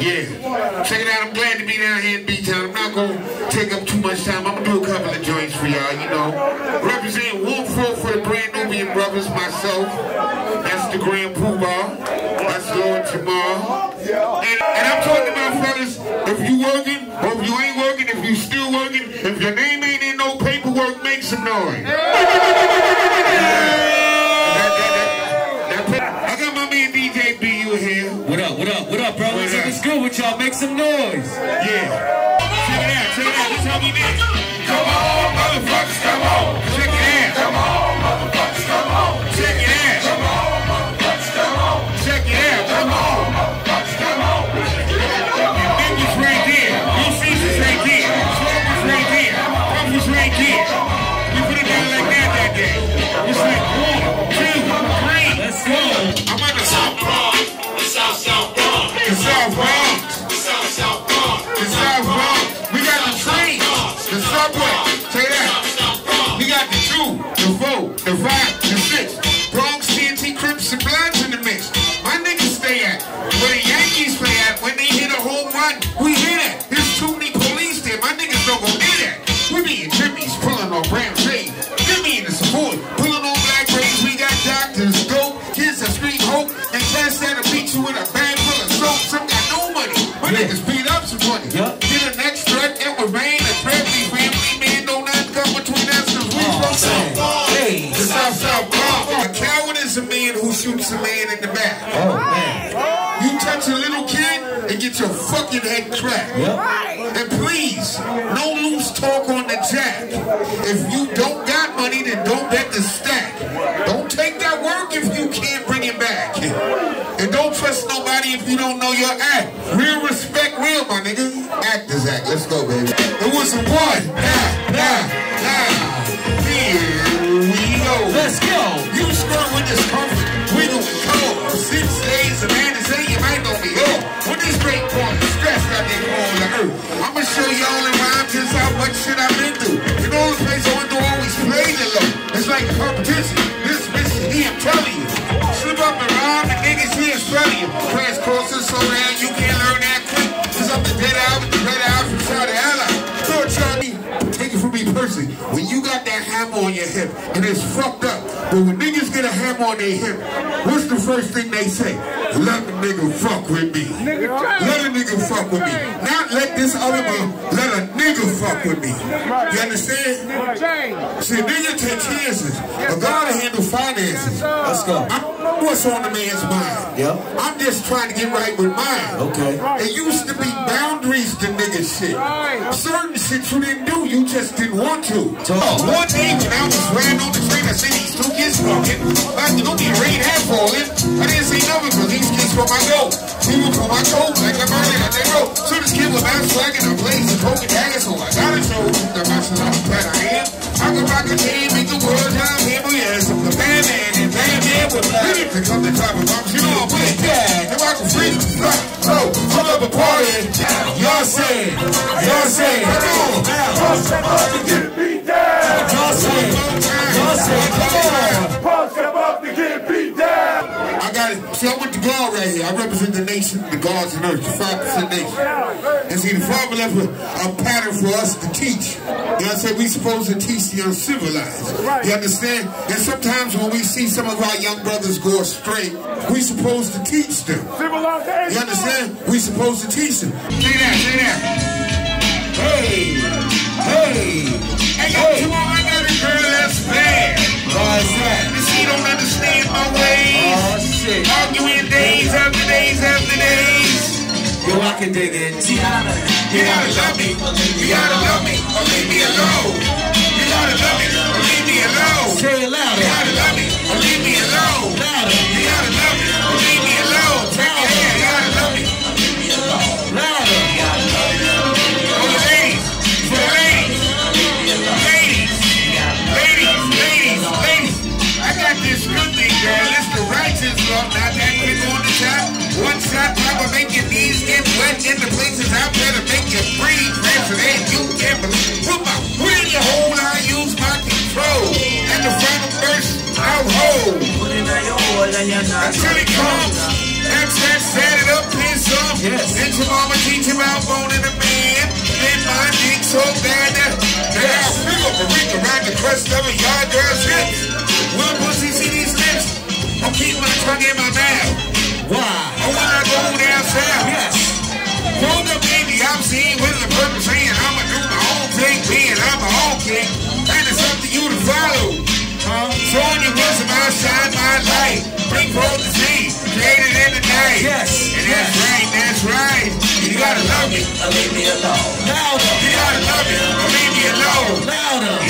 Yeah. Check it out. I'm glad to be down here in B-Town. I'm not going to take up too much time. I'm going to do a couple of joints for y'all, you know. Represent one floor for the brand Nubian brothers, myself. That's the Grand Puba. That's Lord Jamar. And, and I'm talking about fellas, if you working or if you ain't working, if you still working, if your name ain't in no paperwork, make some noise. I got my man DJ Here. What up, what up, what up, bro? What What's up? It's good with y'all. Make some noise. Yeah. Check it out, check it out. This how we did. The five, the six. Bronx, TNT, Crips, and Bloods in the mix. My niggas stay at where the Yankees play at. When they hit a home run, we hit it. There's too many police there. My niggas don't go near that. We be in Jimmy's pulling on Brown Shade. Jimmy in the support, pulling on Black Rays. We got doctors, dope, kids that scream hope, and class that'll beat you with a bag full of soap. Some got no money. My Yeah. niggas shoots a man in the back. Oh, man. You touch a little kid and get your fucking head cracked. Yep. And please, no loose talk on the jack. If you don't got money, then don't bet the stack. Don't take that work if you can't bring it back. And don't trust nobody if you don't know your act. Real respect, real, my nigga. Actors act. Let's go, baby. It was a one. Days, a man is saying you might not be old. When this great point of stress got they on the earth. I'ma show y'all in rhyme just how much shit I've been through. You know the place went to always played it low. It's like competition. This bitch is here, I'm telling you. Slip up and rhyme, the niggas here is spelling you. Crash courses so down, you can't learn that quick. Cause I'm the dead out with the red out from Saudi Ally. Throw it, Charlie. Take it from me personally. When you got that hammer on your hip and it's fucked up, niggas get a hammer on their hip, what's the first thing they say? Let the nigga fuck with me. Let a nigga fuck with me. Not let this other one, let a nigga fuck with me. You understand? See, a nigga take chances, but God will handle finances. Let's go. I don't know what's on the man's mind. Yep. I'm just trying to get right with mine. Okay. It used to be boundaries to nigga shit. Certain shit you didn't do, you just didn't want to. Talk. Oh, one day when I was riding on the train, I seen walking. Like, you don't need rain hat falling. I didn't say nothing because these kids for my goat. People for my coat, like I'm earning on their road. So this kid was out slacking a place and poking daggers, so I gotta show the master of that I am. I can rock a team, make the world time, here we are. So the bad man and bad man with black. You to come to top of know I'm with that. If I can free, rock, so, pull up a party. Y'all say, y'all say, come on. Y'all say, y'all say, come on. I got it. See, I went to God right here. I represent the nation, the gods and earth, the 5% nation. And see, the Father left a, a pattern for us to teach. You know what I'm saying? We supposed to teach the uncivilized. You understand? And sometimes when we see some of our young brothers go astray, we supposed to teach them. You understand? We supposed to teach them. Say that, say that. Hey, hey. Can dig it. You gotta love me, you gotta love me, or leave me alone. You gotta love me, or leave me alone. Say it louder. You gotta love me, or leave me alone. Louder. I better make you breathe faster than you can believe. Put my will your hold, I use my control. And the final verse, I'll hold. Until it comes, that's that set it up, piss off. Yes. your mama teach him out bone in the man. Then my dick so bad that now fill up a ring around the crust of a yard girl's hips. Will pussy see these lips? I'll keep my tongue in my mouth. big bold disease created in the name. Yes. And that's yes. right, that's right. You gotta love me leave me alone. Louder. You gotta love me leave me alone. Louder.